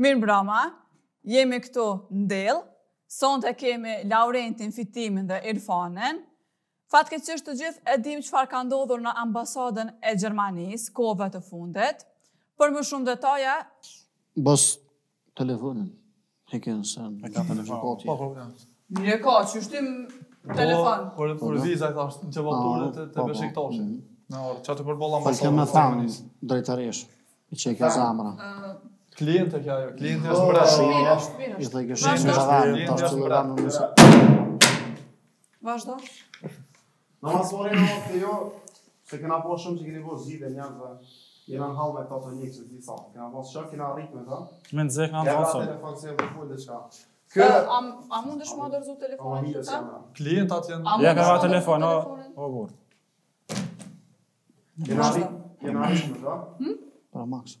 Mirë mbrama, jemi këtu në delë, kemi laurentin, fitimin dhe irfanen. Fatke qështë të gjithë e dim që farë ka ndodhur në ambasadën e Gjermanisë, kove të fundet, për më shumë dhe taja... Bos telefonin, të kënë sen, e po, po, po, ka telefonin, po problem. Një e ka, që shtim telefon. Po, kërë vizaj të ashtë në gjëvaturët të përshiktoshin. Mm. Në orë, që të përbolla ambasadën e Gjermanis. Falke me thamë, drejtarish, e që e ka zamra. Klientë kjo, jo, klientë jo së mëra Shë i në të dhe në të dhe në në nësë Vashdo? Në më jo, se këna po shumë që keni po zi dhe janë Jena në halë me të njëqë zi sa kena po shumë, kena rritë me të Që me në zekë në të dhe në të dhe në të dhe në të dhe në Kë... A, a mund është më adërzu telefonin? të të Klient atë janë... Ja, ka nga o... O, burë. Kënë arritë më të? Pra, maksë.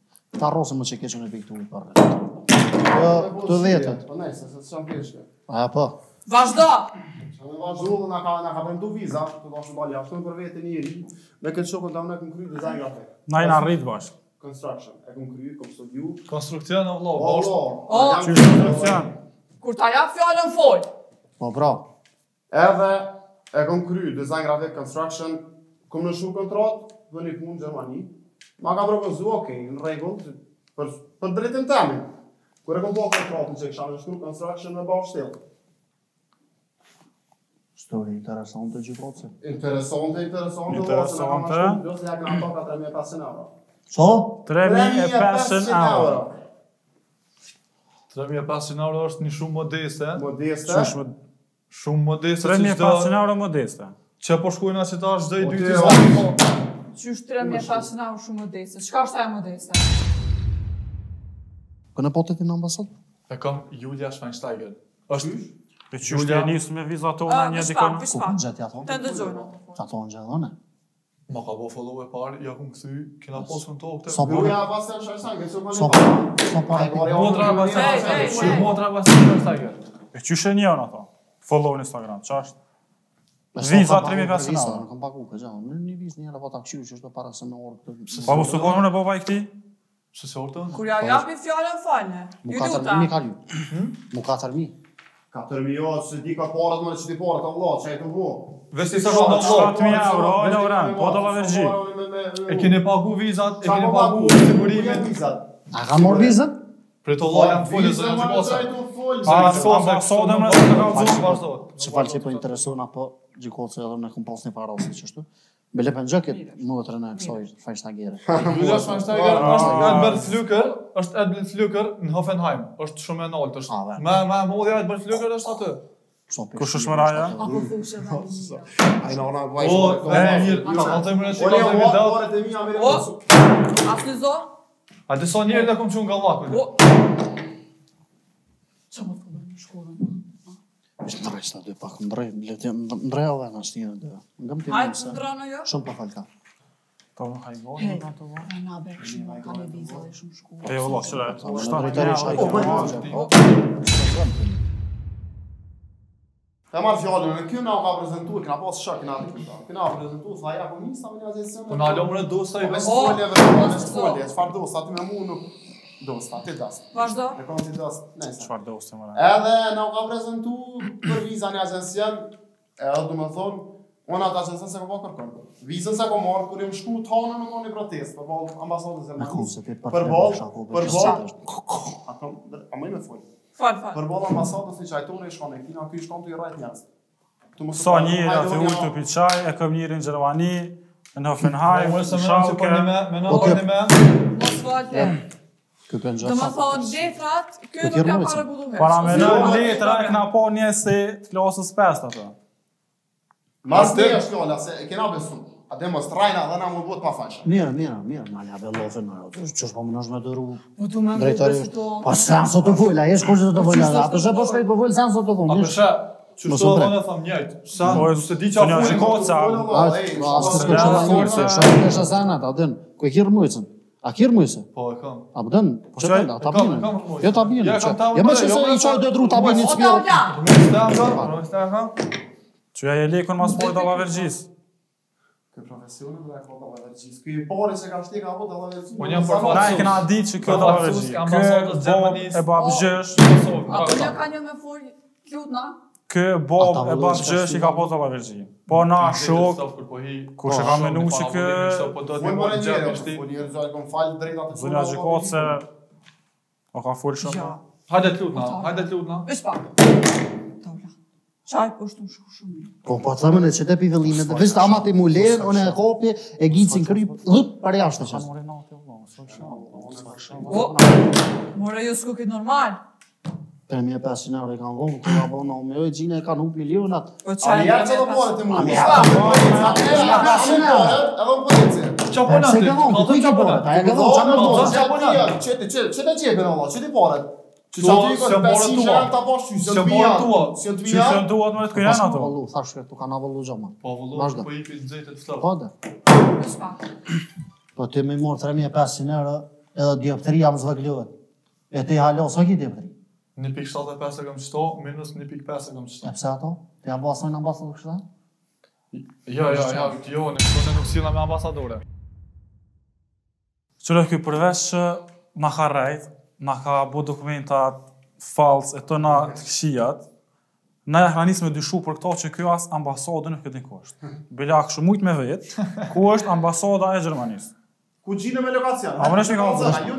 Ta rrosëm më që keqë në pikë të ujë përre. Jo, të vetët. Po ne, se se të shumë keqë. Aja, po. Vazhdo! Që në vazhdo, në ka ka du viza, të vazhdo bali ashtu në për vetë njëri, me këtë shumë të amënë e kënë kryjë, dhe zanjë nga përre. Na i në rritë bashkë. Construction. E kënë kryjë, kënë studiu. Konstruktion po, e vlo, vazhdo. Oh, oh, oh, oh, oh, oh, oh, oh, oh, oh, oh, oh, oh, oh, oh, oh, oh, oh, oh, oh, Ma ka propozu, ok, në regull, për, për drejtën temi. Kërë e kom po kontratën që e kësha në shkru, kanë sërra kështë në bërë shtelë. Story interesante gjithë Interesante, interesante. Interesante. Lëse ja kanë toka 3.500 euro. Co? 3.500 euro. 3.500 euro është një shumë modeste. Modeste. Shumë, shumë modeste. 3.500 euro modeste. Që po shkujnë asetar zdoj 2.000 euro. Modeste. Qysh të rëmje u shumë modese? Qka është ajo modese? Kënë e potet në ambasad? E kom, Julia Schweinsteiger. është? Pe që është e njësë me vizat tonë në ah, një dikon? Ku Të ndëgjojnë. Të thonë gjëtë Ma ka bo follow e parë, ja ku më këthy, kena posën të to, këte... Sa parë? Sa parë? Sa parë? Motra e basë e basë e basë e basë e basë e e basë e e Viza 3500. Viza, unë kam paku këtë gjahë. Në një vizë njëra, po të akqyrë që është për para se në orë këtë... Pa më sukonë në bova i këti? Se se orë Kur ja japi fjallën falë, ju duta. Mu 4.000 mi kalju. Mu 4.000. 4.000, jo, se di ka porët më në që ti porët, Allah, që e të vu. Vesti sa vë 7.000 shtatë mija euro, ojnë euro, po të lavergji. E keni pagu vizat, e keni pagu sigurimin. A ka mor vizat? Për të lloja në folë zonë të mosë. Pa sonda sonda më të kanë zonë. Çfarë po intereson apo gjikocë edhe në kompas në para ose çështë? Me lepen gjëket, më dhe të rënë e kësoj Feinsteiger. Julio Feinsteiger është Edbert Flücker, ah. është Edbert Flücker në Hoffenheim, është shumë e nalt, është me e modhja Edbert është aty Kush është më raja? Ai na ona mirë, më rëndë. mirë, të më rëndë. Oh, mirë, ka të më rëndë. e mirë, ai mirë, ka të më rëndë. mirë, mirë, mirë, mirë, mirë, mirë, mirë, mirë, mirë, mirë, mirë, mirë, mirë, mirë, mirë, A po. po. dhe sa njerë dhe kom qënë nga Allah, Qa më përbë në shkodën? Ish në drejsh të dy pak, në drej, në drej, në drej e në ashtinë dhe. Në gëmë në nëse. Ajë, në jo? Shumë pa falka. Po më hajvoj, në të shumë, ka me vizë dhe shumë shkodën. E jo, Allah, shumë, shumë, shumë, shumë, shumë, shumë, shumë, shumë, shumë, shumë, shumë, shumë, shumë, shumë, shumë, shumë, Ka marrë fjallën, në kjo nga ka prezentu, këna pas shak, këna të këta. Këna prezentu, sa ja, po njësa me një azetës jemë. Po në alo më në dosta i vërë. Po me po- s'folje oh! vërë, me s'folje, qëfar dosta, ti me mu nuk dosta. ti dasë. Vashdo? E kom ti dasë, nëjse. Qëfar dosa më mërë. Edhe nga ka prezentu për viza një azetës jemë, edhe du me thonë, Unë atë asë Vizën se këmë marë, kur jëmë shku të hanë në protest, për balë e Në se për balë, për balë, për më për balë, Fal, fal. Për bolla i çajtoni i e kina ky shkon ti i njerëz. Të mos sa një herë të ulë të pi çaj, e kam njërin në Gjermani, në Hoffenheim, në po, me. Mos vajte. Eh, të më thonë letrat, kjo nuk ka parabullu me. Para me në letra, e këna po një të klasës 5 të të. Mas të e është se e kena besu. A dhe mos trajna dhe na më bëtë pa faqa. Mira, mira, mira, ma lave lofe në rëtë, që është po më nëshme të rrugë. Po të më më të Po se anë sot të vojlë, a jeshë kërështë të vojlë, a të po shkajtë po vojlë, se anë sot të vojlë. A për qështë që shto dhe në thamë njëjtë, sa, do se di që a fërë në kocë, a fërë në kocë, a fërë në kocë, a fërë në kocë, a fërë në në në Po, e kam. A më po ta bine. Jo, ta bine, Ja me i qojë dhe ta bine, të spjerë. Ota, ota, ota, ota, ota, ota, ota, ota, ota, ota, ota, kë profesionin dhe këtë dhe allergjis. Kë i pari që ka shti ka po dhe dhe vetës. Po një përfaqësus. Na e këna di që kjo dhe allergji. Kë e bab gjësh. Ato një ka një me fur kjut na. Kë bob e bab gjësh i ka po të allergji. Po na shok. Ku po shë ka po, menu që kë. Po do të një mërë gjërë Po njërë zërë kom falë të shumë. Dhe një se. O ka full shumë. Hajde të lutë na. Hajde të lutë na. Çaj është më Po, po, të zemën e qëtë e për i amat e mulen, o e kopje, e gjitësin krypë, jashtë në atë e në Po, ju s'ku këtë normal. Për mjë e pesë në arë e kanë vëllë, të në e e e e e vëllë, në omejo e gjinë e kanë hukë milionat. Po, qaj e në e pesë të e gjinë milionat. Po, e në e pesë e të nabërë në e gjinë e kanë hukë milionat. e në e pesë e të Ju soni të mor ato. Ju po, po të ato. Ju soni ato. Ju soni ato. Ju soni të Ju të ato. Ju soni ato. Ju soni ato. Ju soni ato. Ju soni ato. Ju të ato. të soni Po ti më mor 3500 euro edhe dioptria më ato. E ti halo sa soni ato. Ju soni ato. Ju soni ato. Ju soni ato. ato. Ti soni ato. Ju soni kështu? Jo, jo, jo, ti soni ato. Ju nuk ato. me ambasadore. ato. Ju përveç ato na ka bu dokumentat falsë e të na të këshijat, na e hranis me dyshu për këto që kjo asë ambasadë në këtë një kështë. Bila këshu mujtë me vetë, ku është ambasada e Gjermanisë. Ku gjinë me lokacion? A më nëshme ka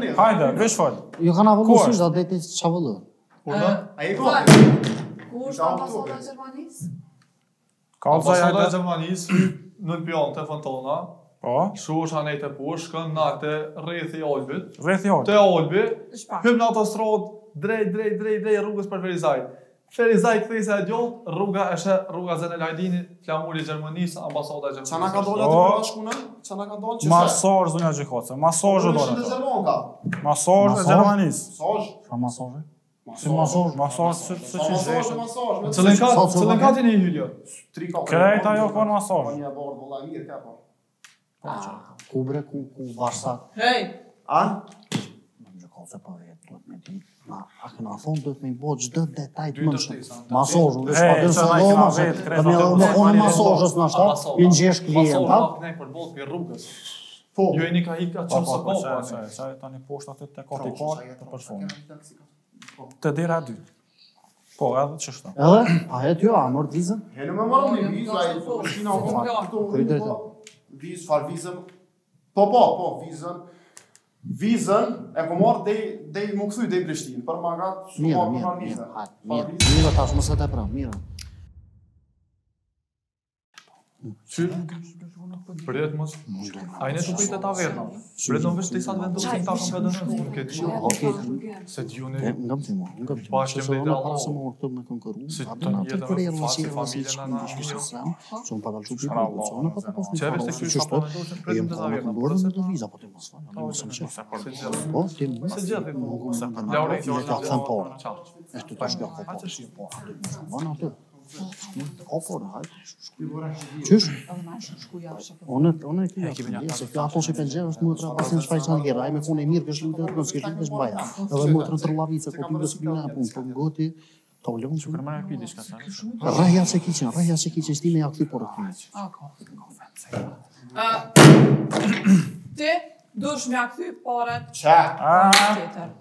më hajde, vesh falë. Ju ka në vëllu shumë, da dhe A i vëllu. Ku është ambasada e Gjermanisë? Ka ambasada e Gjermanisë, në pionë të fantona, Po. Shu është anë të pushkën në atë rrethi i Olbit. Rrethi i Olbit. Te Olbi. Hym në autostradë drejt drejt drejt drejt rrugës për Ferizaj. Ferizaj kthej sa rruga është rruga Zen El flamuri i Gjermanisë, ambasadë e Gjermanisë. Çana ka dolë atë po. për shkuna? ka dolë çfarë? Masor zona Xhikoce. Masor zonja dolë. Masor zonja. Masor zonja Gjermanisë. Masor. Ka masor. Si masor, masor se se si Masor, masor. Çelën ka, Julio. Tri ka. Krejt ajo kon masor. një bord valla ka po. Po, ah. Ku bre, ku, ku, varsa. Hey. A? Më në gjëkohë se për po vjetë, duhet me ti. Ma, a këna thonë, duhet me i bo çdo detajt më shumë. Masoshu, dhe dhe se do ma se, dhe me dhe me kone masoshës në ashtë, i në gjesh klien, ta? Masoshu, në këne për bolë për rrugës. Po, ju e një ka hitë po, ka qësë kohë, të dera dy. Po, edhe që shtë. Edhe? e t'jo, një vizë, a të përshina u këtë u këtë u këtë u këtë u këtë u këtë vizë, farë vizëm, po po, po, vizën, vizën e ku morë dhe, i më këthuj dhe i Prishtinë, për më nga, së më më në një, një, Mirë një, një, një, një, një, mirë Ty për mos a i ne të pritë të taverna për jetë në vështë të isat po? vendurë të takëm për dënë në këtë se t'juni nga më se të në pasë më të me konkuru se të në jetë në fasë i familjën në që në që në pagalë shumë që në që në që në që në që në që në që në që në që në që në që në që në Ofor, hajt. Qysh? Onë o nosso, o nosso, o nosso, o nosso, o nosso, o nosso, o nosso, o nosso, o nosso, o nosso, o në o nosso, o nosso, o nosso, o nosso, o nosso, o nosso, o nosso, o nosso, o nosso, o nosso, o nosso, o nosso, o nosso, o nosso, o nosso, o nosso, o nosso, o nosso, o nosso,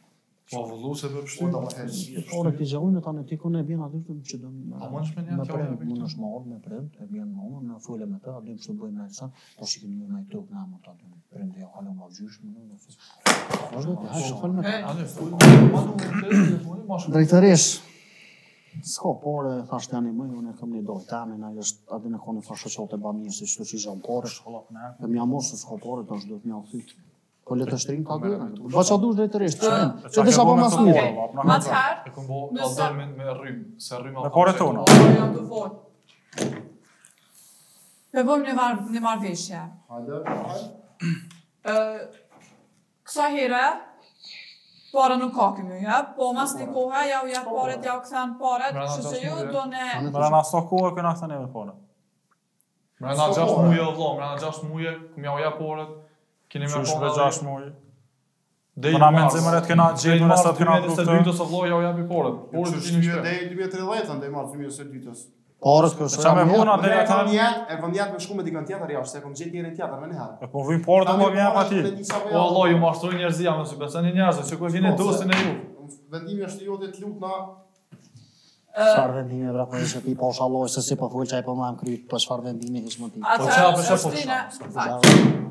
Po vëllose për pështu? po të gjithë. Po të gjithë, po në të gjithë, po në të gjithë, në të gjithë, po në të gjithë, po në të gjithë, në të po në të gjithë, po në të gjithë, po në të gjithë, po në të gjithë, po në të gjithë, po në të po në të gjithë, po në të gjithë, po në të po në të gjithë, po në të gjithë, po në të në të gjithë, po në të gjithë, po në të gjithë, po në të gjithë, në të gjithë, në të të në të të të Po le të shtrim pa gjëra. Po çfarë dush drejtërisht? Çfarë? Çfarë do sa po mas mirë? Mas har. E kombo aldar me me rrym, se rrym apo. Me korret tona. Jo të fort. Po vëmë në var në marrveshje. Hajde. Ë Kësa herë, para nuk ka këmë ja, po mas një kohë, ja u jetë paret, ja u këthen paret, që se ju do ne... Mëra në asa kohë, këna këthen e me paret. Mëra në gjasht muje, vlo, mëra në gjasht muje, këmë ja u jetë Keni më shumë për 6 muaj. Dhe na pra, mend zemrat kena gjetur në po, sa të kanë luftë. Dhe të vlloja u japi porën. Por deri 2013-ën deri mars 2012-s. Orës për shumë. Sa më vona deri atë tani e vëmë jetë me shumë medikament tjetër jashtë, se kam gjetë një tjetër më në herë. Po vjen porën do më jap aty. Po vlloj u martoi njerëzia, mos e besoni njerëzve, sikur ku vjen e ju. Vendimi është i jote të lutna. Çfarë vendimi e vrapoj se ti po shalloj se si po fulçaj po mam kryt po çfarë vendimi ishmë ti. Po, po çfarë po shalloj.